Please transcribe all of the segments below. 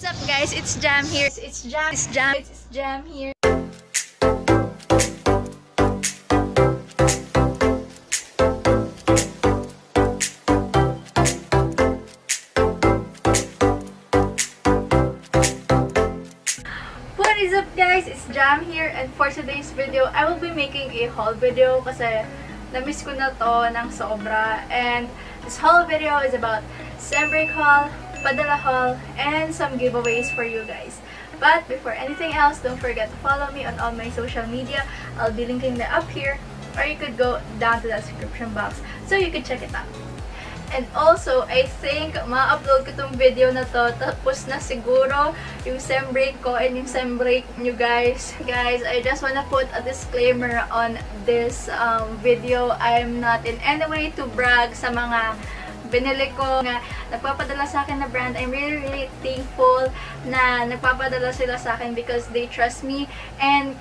What's up guys? It's Jam here. It's Jam. It's Jam. It's Jam here. What is up guys? It's Jam here and for today's video, I will be making a haul video kasi na-miss ko na to ng sobra and this haul video is about sem haul, padala haul, and some giveaways for you guys. But before anything else, don't forget to follow me on all my social media. I'll be linking them up here or you could go down to the description box so you can check it out. And also, I think ma-upload ko tong video na to tapos na siguro yung sem break ko and yung sem break nyo guys. Guys, I just wanna put a disclaimer on this um, video. I'm not in any way to brag sa mga binili ko nga nagpapadala sa akin na brand. I'm really, really thankful na nagpapadala sila sa akin because they trust me. And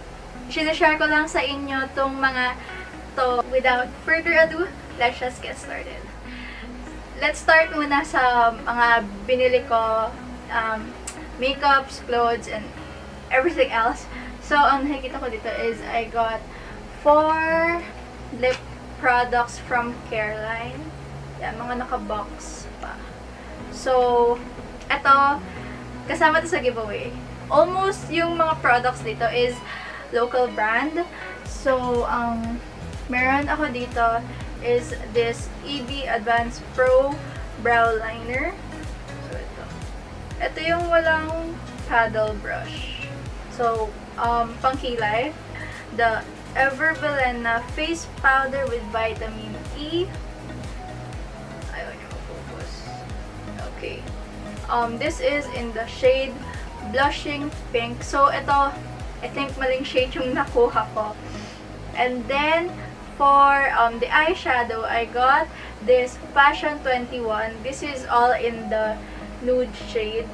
sinashare ko lang sa inyo tong mga to. Without further ado, let's just get started let's start muna sa mga binili ko, um, makeups, clothes, and everything else. So, ang nakikita ko dito is I got four lip products from Careline. Yan, mga naka-box pa. So, eto, kasama to sa giveaway. Almost yung mga products dito is local brand. So, um, meron ako dito is this EB Advanced Pro Brow Liner. So, ito. Ito yung walang paddle brush. So, um, pangkilay. The Everbelena Face Powder with Vitamin E. Um, this is in the shade Blushing Pink. So, ito, I think maling shade yung nakuha ko. And then, for um, the eyeshadow, I got this Fashion 21. This is all in the nude shade.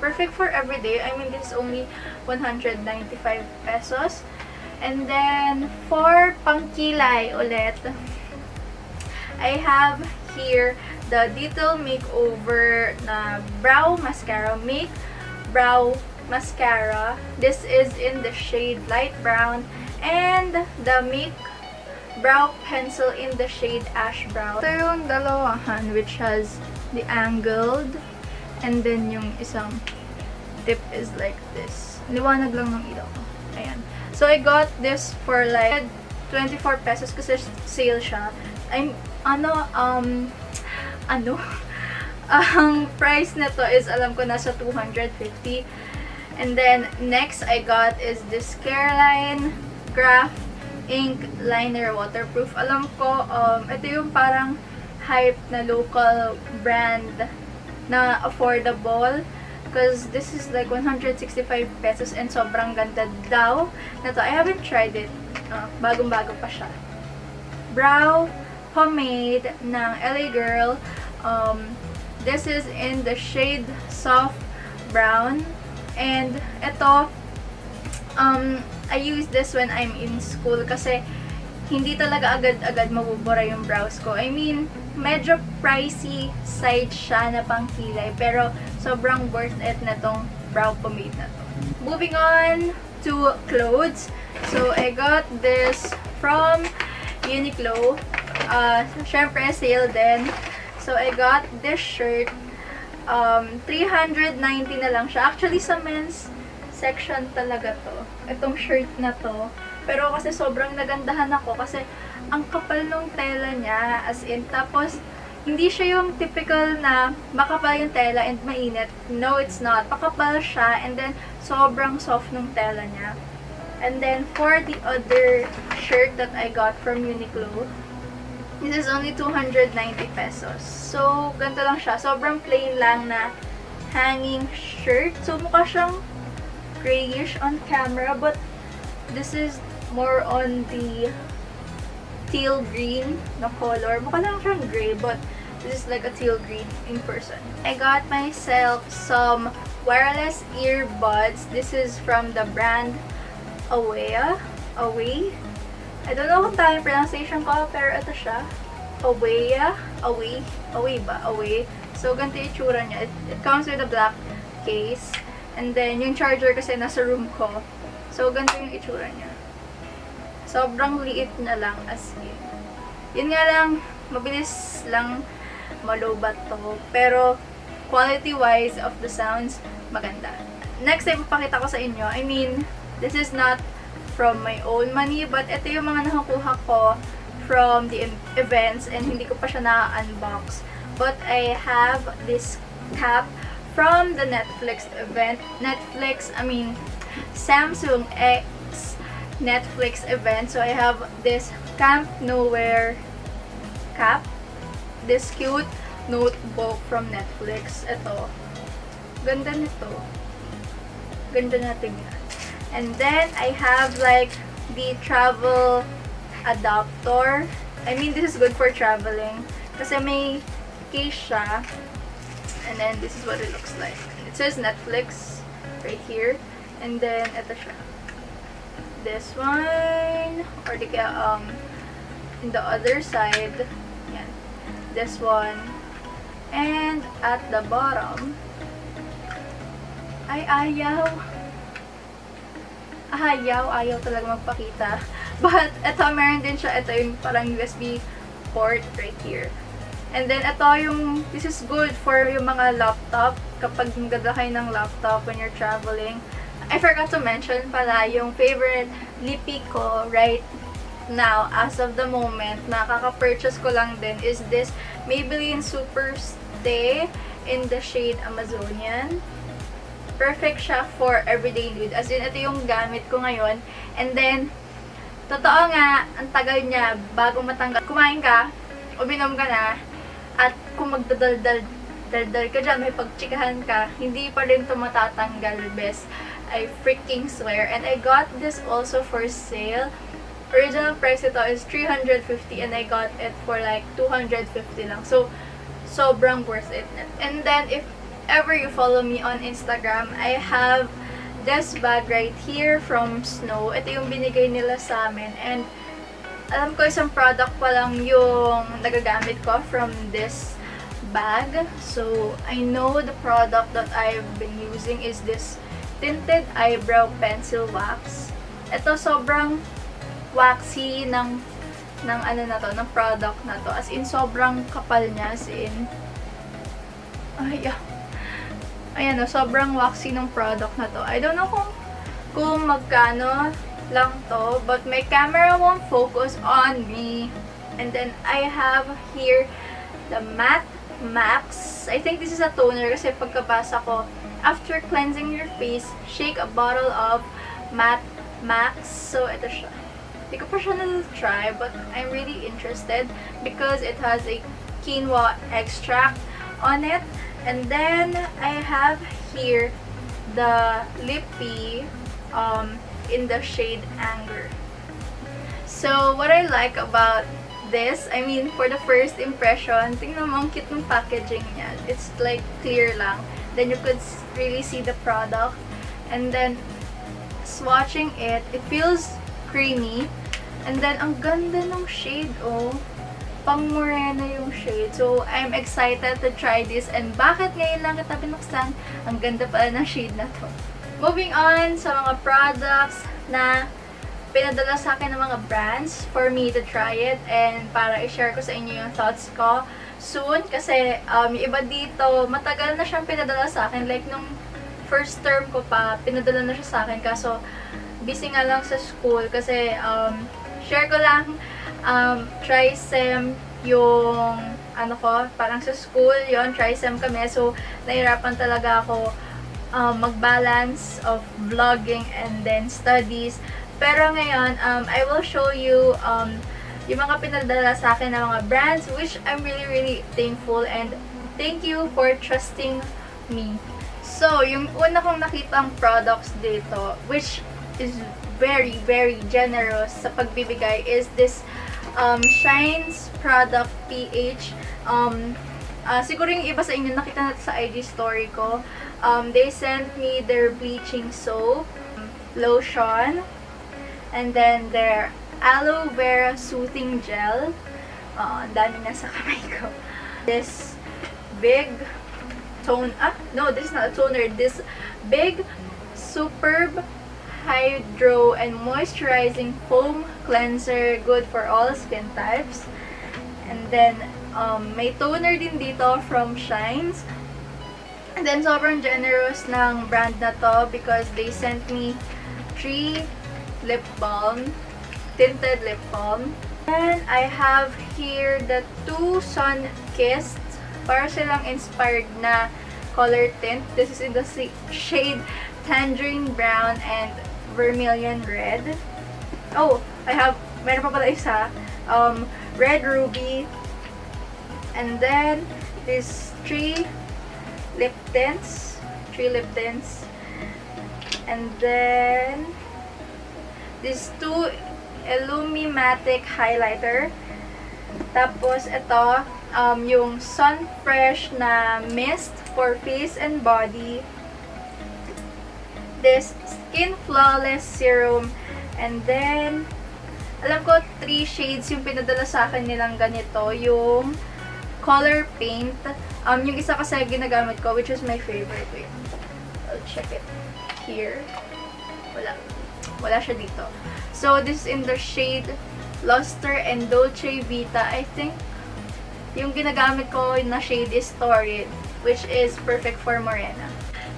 Perfect for everyday. I mean, this is only 195 pesos. And then, for pangkilay ulit, I have here the Detail Makeover na Brow Mascara. Make Brow Mascara. This is in the shade Light Brown. And the Make brow pencil in the shade Ash Brown. Ito yung dalawahan which has the angled and then yung isang tip is like this. Liwanag lang ng ilaw ko. Ayan. So, I got this for like 24 pesos kasi sale siya. I'm, ano, um, ano? Ang price nito is, alam ko, nasa 250. And then, next I got is this Careline Graph ink liner waterproof. Alam ko, um, ito yung parang hype na local brand na affordable. Because this is like 165 pesos and sobrang ganda daw na. I haven't tried it. Uh, Bagong-bago pa siya. Brow pomade ng LA Girl. Um, this is in the shade soft brown. And ito, um, I use this when I'm in school kasi hindi talaga agad-agad mabubura yung brows ko. I mean, medyo pricey side siya na pang kilay, pero sobrang worth it na tong brow pomade na to. Moving on to clothes. So, I got this from Uniqlo. Uh, Siyempre, sale din. So, I got this shirt. Um, 390 na lang siya. Actually, sa men's section talaga to. Itong shirt na to. Pero kasi sobrang nagandahan ako kasi ang kapal nung tela niya. As in, tapos hindi siya yung typical na makapal yung tela and mainit. No, it's not. Makapal siya and then sobrang soft nung tela niya. And then for the other shirt that I got from Uniqlo, this is only 290 pesos. So, ganito lang siya. Sobrang plain lang na hanging shirt. So, mukha siyang grayish on camera, but this is more on the teal green na color. Mukha lang siyang gray, but this is like a teal green in person. I got myself some wireless earbuds. This is from the brand Awaya. Away. I don't know kung tama pronunciation ko, pero ito siya. Awaya. Away. Away ba? Away. So, ganito yung itsura niya. It, it comes with a black case. And then, yung charger kasi nasa room ko. So, ganito yung itsura niya. Sobrang liit na lang as in. Yun nga lang, mabilis lang malubat to. Pero, quality-wise of the sounds, maganda. Next ay papakita ko sa inyo, I mean, this is not from my own money, but ito yung mga nakakuha ko from the events and hindi ko pa siya na-unbox. But I have this cap from the Netflix event. Netflix, I mean, Samsung X Netflix event. So I have this Camp Nowhere cap. This cute notebook from Netflix. Ito. Ganda nito. Ganda natin yan. And then, I have like the travel adapter. I mean, this is good for traveling. Kasi may case siya. And then, this is what it looks like. It says Netflix right here. And then, ito siya. This one. Or kaya, um, in the other side. Yan. This one. And at the bottom, ay ayaw. Ayaw, ayaw talaga magpakita. But, ito, meron din siya. Ito yung parang USB port right here. And then, ito yung, this is good for yung mga laptop. Kapag magdala kayo ng laptop when you're traveling. I forgot to mention pala, yung favorite lippy ko right now, as of the moment, na kaka-purchase ko lang din is this Maybelline Super Stay in the shade Amazonian. Perfect siya for everyday nude. As in, ito yung gamit ko ngayon. And then, totoo nga, ang tagal niya bago matanggal. Kumain ka, uminom ka na, at kung magdadaldal daldal ka dyan, may pagtsikahan ka, hindi pa rin ito matatanggal, best. I freaking swear. And I got this also for sale. Original price ito is 350 and I got it for like 250 lang. So, sobrang worth it. And then, if ever you follow me on Instagram, I have this bag right here from Snow. Ito yung binigay nila sa amin. And, alam ko isang product pa lang yung nagagamit ko from this bag. So, I know the product that I've been using is this tinted eyebrow pencil wax. Ito sobrang waxy ng ng ano na to, ng product na to. As in, sobrang kapal niya. As in, ay, ah. Ayan o, sobrang waxy ng product na to. I don't know kung, kung magkano lang to, but my camera won't focus on me. And then, I have here the Matte Max. I think this is a toner kasi pagkabasa ko, after cleansing your face, shake a bottle of Matte Max. So, ito siya. Hindi ko pa siya na-try, but I'm really interested because it has a quinoa extract on it. And then, I have here the Lippy um, in the shade Anger. So, what I like about this, I mean, for the first impression, tingnan mo, ang cute ng packaging niya. It's like clear lang. Then, you could really see the product. And then, swatching it, it feels creamy. And then, ang ganda ng shade, oh. Pang morena yung shade. So, I'm excited to try this. And bakit ngayon lang kita binuksan? Ang ganda pala ng shade na to. Moving on sa mga products na pinadala sa akin ng mga brands for me to try it and para i-share ko sa inyo yung thoughts ko soon kasi um, iba dito, matagal na siyang pinadala sa akin. Like, nung first term ko pa, pinadala na siya sa akin kaso busy nga lang sa school kasi um, share ko lang um, trisem yung ano ko, parang sa school yon trisem kami. So, nahirapan talaga ako um, mag-balance of vlogging and then studies. Pero ngayon, um, I will show you um, yung mga pinadala sa akin ng mga brands which I'm really, really thankful and thank you for trusting me. So, yung una kong nakitang products dito, which is very, very generous sa pagbibigay is this um, Shines product PH. Um, uh, siguro yung iba sa inyo nakita natin sa IG story ko. Um, they sent me their bleaching soap, lotion, and then their aloe vera soothing gel. Uh, ang dami na sa kamay ko. This big tone, ah, no, this is not a toner, this big, superb, hydro and moisturizing foam cleanser, good for all skin types. And then, um, may toner din dito from Shines. And then, sobrang generous ng brand na to because they sent me three lip balm, tinted lip balm. And I have here the two Sun Kissed. Para silang inspired na color tint. This is in the shade Tangerine Brown and Vermilion Red. Oh, I have, meron pa pala isa. Um, Red Ruby. And then, these three lip tints. Three lip tints. And then, these two Illumimatic highlighter. Tapos, ito, um, yung Sun Fresh na mist for face and body. This Skin Flawless Serum. And then, alam ko, three shades yung pinadala sa akin nilang ganito. Yung color paint. Um, yung isa kasi ginagamit ko, which is my favorite. Wait, I'll check it here. Wala. Wala siya dito. So, this is in the shade Luster and Dolce Vita. I think yung ginagamit ko na shade is Torrid, which is perfect for morena.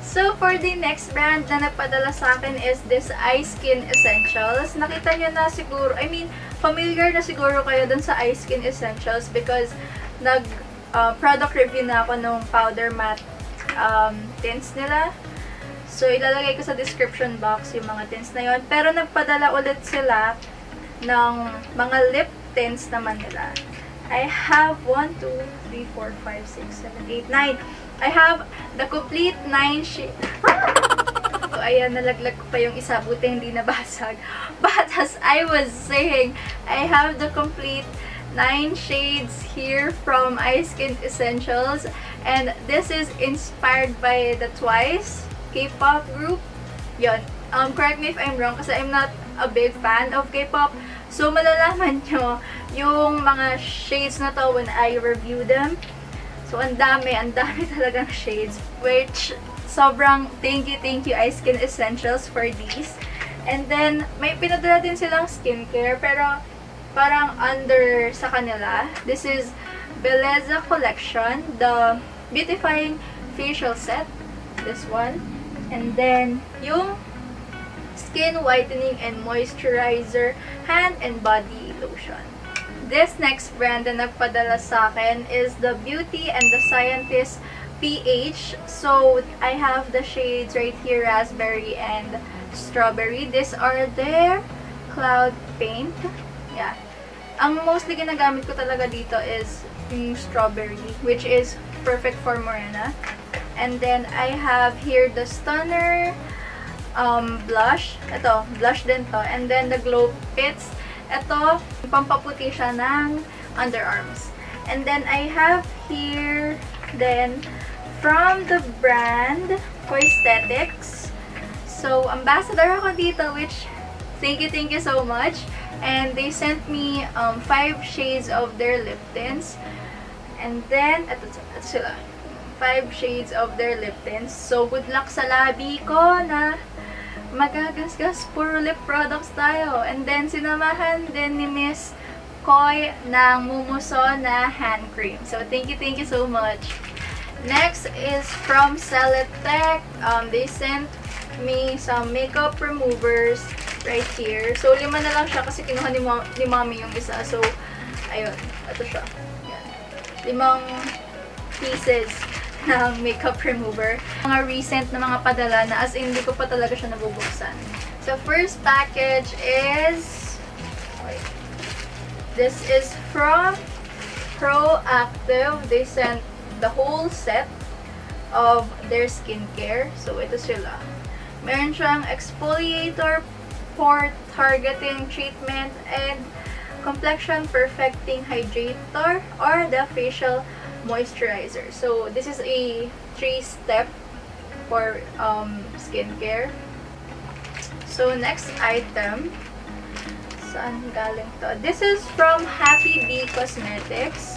So, for the next brand na nagpadala sa akin is this Eye Skin Essentials. Nakita nyo na siguro, I mean, familiar na siguro kayo dun sa Eye Skin Essentials because nag uh, product review na ako nung powder matte um, tints nila. So, ilalagay ko sa description box yung mga tints na yon. Pero nagpadala ulit sila ng mga lip tints naman nila. I have 1, 2, 3, 4, 5, 6, 7, 8, 9. I have the complete 9 shades. so, ayan, nalaglag ko pa yung isa. Buti hindi nabasag. But as I was saying, I have the complete 9 shades here from Skin Essentials. And this is inspired by the Twice K-pop group. Yun. Um, correct me if I'm wrong kasi I'm not a big fan of K-pop. So, malalaman nyo yung mga shades na to when I review them. So, ang dami, ang dami talagang shades. Which, sobrang thank you, thank you, Eye Skin Essentials for these. And then, may pinadala din silang skincare, pero parang under sa kanila. This is Beleza Collection, the Beautifying Facial Set. This one. And then, yung Skin Whitening and Moisturizer Hand and Body Lotion. This next brand na nagpadala sa akin is the Beauty and the Scientist PH. So, I have the shades right here, Raspberry and Strawberry. These are their Cloud Paint. Yeah. Ang mostly ginagamit ko talaga dito is yung Strawberry, which is perfect for morena. And then, I have here the Stunner um, blush. Ito, blush din to. And then, the Glow Pits. Ito, pampaputi siya ng underarms. And then, I have here, then, from the brand, Coesthetics. So, ambassador ako dito, which, thank you, thank you so much. And they sent me um, five shades of their lip tints. And then, ito, ito sila. Five shades of their lip tints. So, good luck sa labi ko na magagasgas puro lip products tayo. And then, sinamahan din ni Miss Koy ng Mumuso na hand cream. So, thank you, thank you so much. Next is from Celetec. Um, they sent me some makeup removers right here. So, lima na lang siya kasi kinuha ni, mo ni mommy yung isa. So, ayun. Ito siya. Yan. Limang pieces ng makeup remover. Mga recent na mga padala na as in, hindi ko pa talaga siya nabubuksan. So, first package is... This is from Proactive. They sent the whole set of their skincare. So, ito sila. Meron siyang exfoliator, pore targeting treatment, and complexion perfecting hydrator or the facial moisturizer. So, this is a three-step for um, skincare. So, next item. Saan galing to? This is from Happy Bee Cosmetics.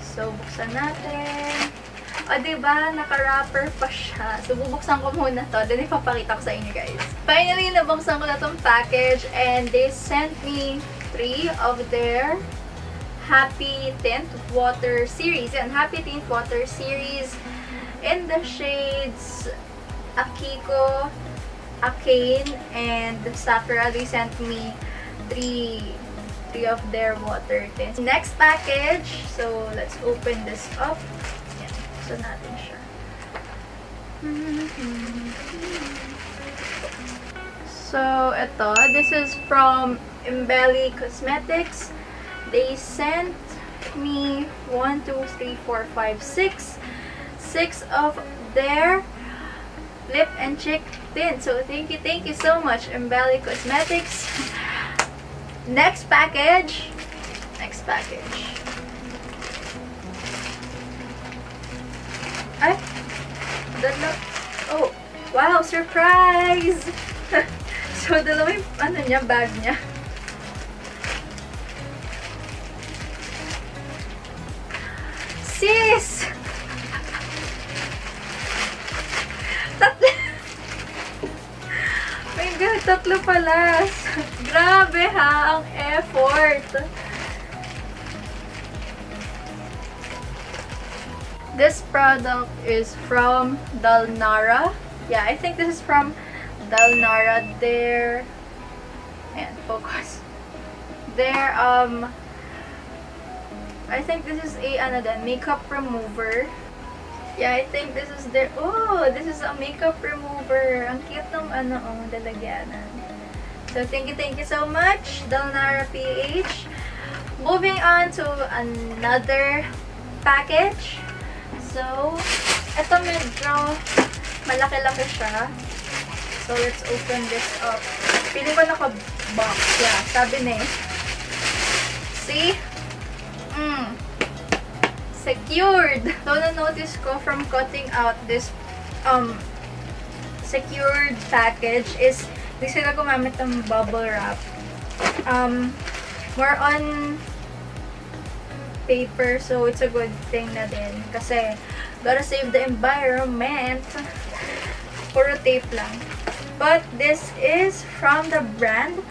So, buksan natin. O, diba? Naka-wrapper pa siya. So, bubuksan ko muna to. Then, ipapakita ko sa inyo, guys. Finally, nabuksan ko na tong package. And they sent me three of their Happy Tint Water Series. Yan, Happy Tint Water Series in the shades Akiko, Akane, and Sakura. They sent me three three of their water tints. Next package. So, let's open this up. So, natin siya. So, ito. This is from Imbelly Cosmetics. They sent me 1, 2, 3, 4, 5, 6. 6 of their lip and cheek tint. So, thank you, thank you so much, Imbelly Cosmetics. Next package. Next package. Ay! Dalawa. Oh! Wow! Surprise! so, dalawa yung ano niya, bag niya. Sis! Tatlo! My God, tatlo pala. Grabe ha, ang effort. This product is from Dalnara. Yeah, I think this is from Dalnara. Their, ayan, focus. Their, um, I think this is a, ano din, makeup remover. Yeah, I think this is their, oh, this is a makeup remover. Ang cute ng, ano, oh, dalagyanan. So, thank you, thank you so much, Dalnara PH. Moving on to another package. So, ito medyo malaki-laki siya. So, let's open this up. Pili ko naka-box. Yeah, sabi na eh. See? Mm. Secured. So, na-notice ko from cutting out this um secured package is di sila gumamit ng bubble wrap. Um, more on paper. So, it's a good thing na din. Kasi, gotta save the environment. Puro tape lang. But, this is from the brand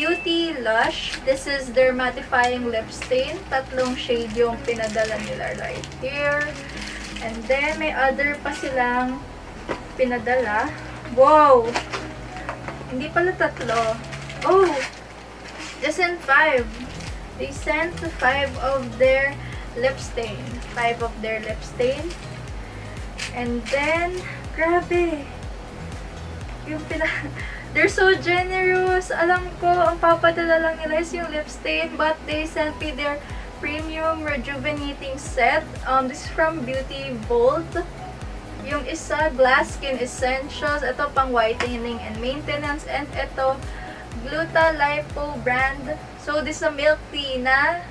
Beauty Lush. This is their mattifying lip stain. Tatlong shade yung pinadala nila right here. And then, may other pa silang pinadala. Wow! Hindi pala tatlo. Oh! Just in five. They sent five of their lip stain. Five of their lip stain. And then, grabe. Yung pina... They're so generous. Alam ko, ang papadala lang nila is yung lip stain. But they sent me their premium rejuvenating set. Um, this is from Beauty Vault. Yung isa, Glass Skin Essentials. Ito, pang whitening and maintenance. And ito, Gluta Lipo brand. So, this is a milk tea na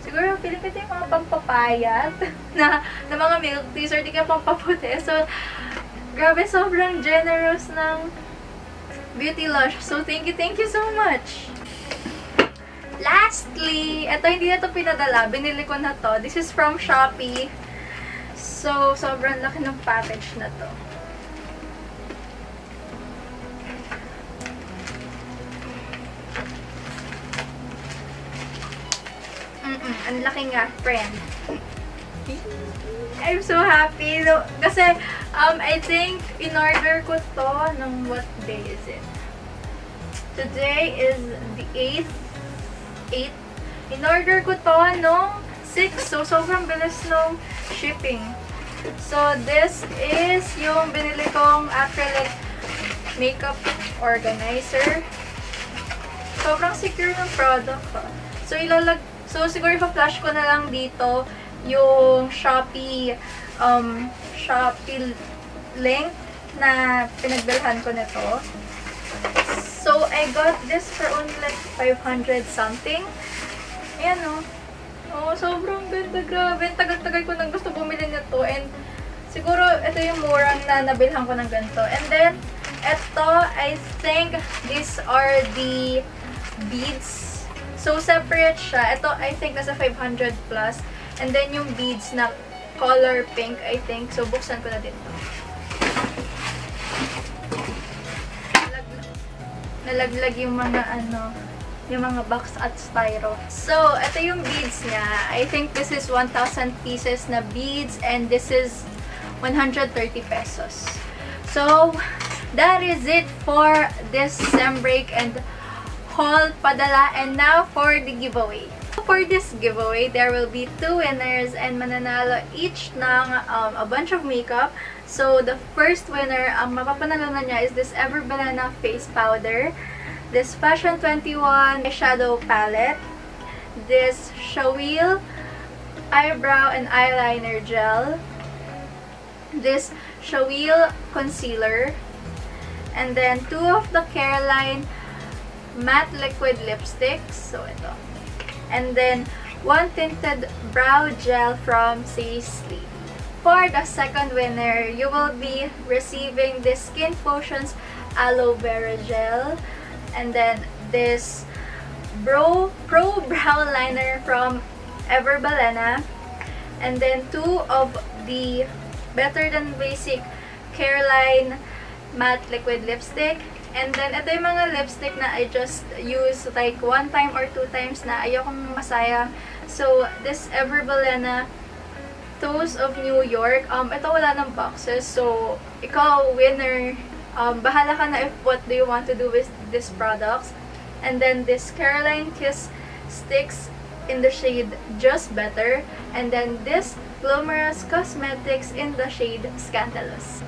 siguro feeling ko yung mga pampapayat na, na mga milk teas or di ka pampaputi. So, grabe, sobrang generous ng Beauty Lush. So, thank you, thank you so much! Lastly, ito hindi na ito pinadala. Binili ko na to. This is from Shopee. So, sobrang laki ng package na to. Mm-mm, ang laki nga, friend. I'm so happy. Kasi, um, I think, in-order ko to nung what day is it? Today is the 8th. 8th. In-order ko to nung 6. So, sobrang bilis nung shipping. So, this is yung binili kong acrylic makeup organizer. Sobrang secure ng product. Ha. So, ilalag So, siguro ipa-flash ko na lang dito yung Shopee um, Shopee link na pinagbilhan ko nito. So, I got this for only like 500 something. Ayan o. Oh. oh, sobrang ganda. Grabe. Tagal-tagal ko nang gusto bumili nito. And, siguro, ito yung murang na nabilhan ko ng ganito. And then, ito, I think, these are the beads So, separate siya. Ito, I think, nasa 500 plus. And then, yung beads na color pink, I think. So, buksan ko na din to. Nalaglag, nalaglag yung mga ano, yung mga box at styro. So, ito yung beads niya. I think this is 1,000 pieces na beads and this is 130 pesos. So, that is it for this SEM break and haul padala. And now for the giveaway. For this giveaway, there will be two winners and mananalo each ng um, a bunch of makeup. So, the first winner, ang mapapanalo niya is this Ever Banana Face Powder, this Fashion 21 Shadow Palette, this Shawil Eyebrow and Eyeliner Gel, this Shawil Concealer, and then two of the Caroline Matte Liquid Lipsticks. So, ito. And then, one tinted brow gel from Sisley. For the second winner, you will be receiving this Skin Potions Aloe Vera Gel. And then, this Bro Pro Brow Liner from Everbalena. And then, two of the Better Than Basic Caroline Matte Liquid Lipstick. And then, ito yung mga lipstick na I just use like one time or two times na ayokong masayang. So, this Everbalena Toast of New York. Um, ito wala ng boxes. So, ikaw, winner, um, bahala ka na if what do you want to do with these products. And then, this Caroline Kiss Sticks in the shade Just Better. And then, this Glamorous Cosmetics in the shade Scandalous.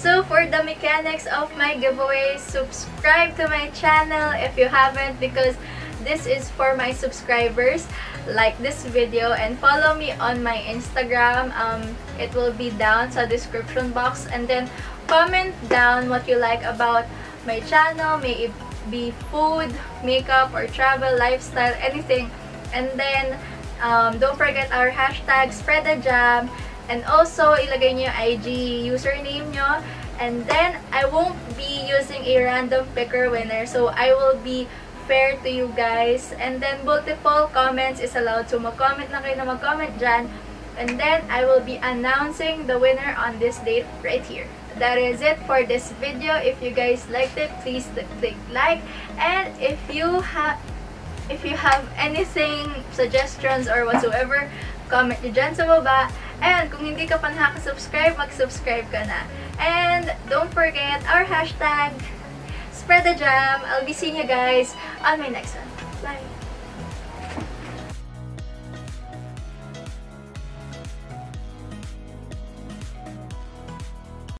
So, for the mechanics of my giveaway, subscribe to my channel if you haven't because this is for my subscribers. Like this video and follow me on my Instagram. Um, it will be down sa description box. And then, comment down what you like about my channel. May it be food, makeup, or travel, lifestyle, anything. And then, um, don't forget our hashtag, spread the jam. And also, ilagay niyo yung IG username nyo. And then, I won't be using a random picker winner. So, I will be fair to you guys. And then, multiple comments is allowed. So, mag-comment na kayo na mag-comment dyan. And then, I will be announcing the winner on this date right here. That is it for this video. If you guys liked it, please click like. And if you have if you have anything, suggestions, or whatsoever, comment nyo dyan sa baba. And kung hindi ka pa nakaka-subscribe, mag-subscribe ka na. And don't forget our hashtag, spread the jam. I'll be seeing you guys on my next one. Bye!